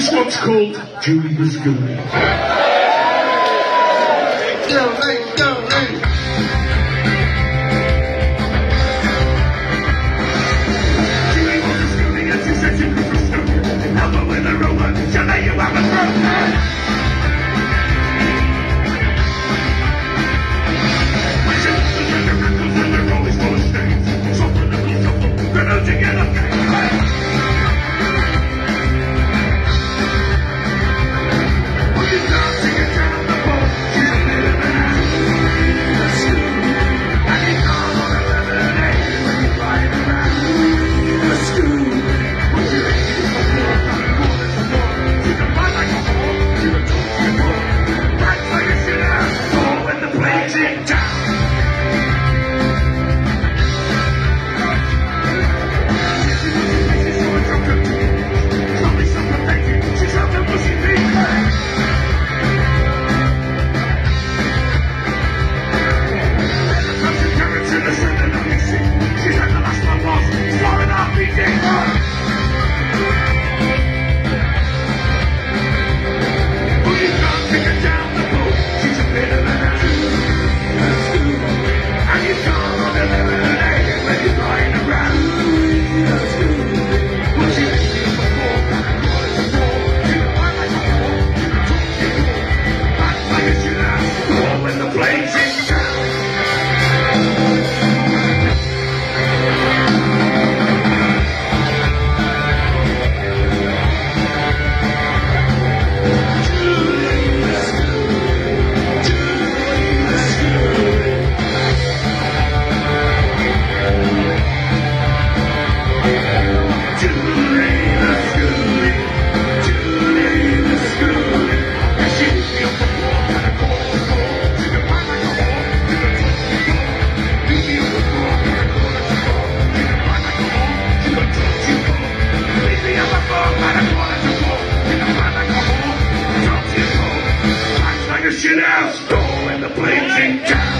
This one's called Julie's Goody. Yo, hey, yo, hey. this shit out. Storm in the blazing town.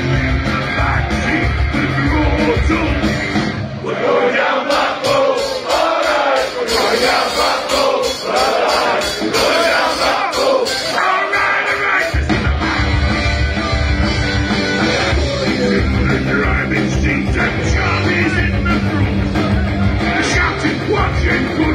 Include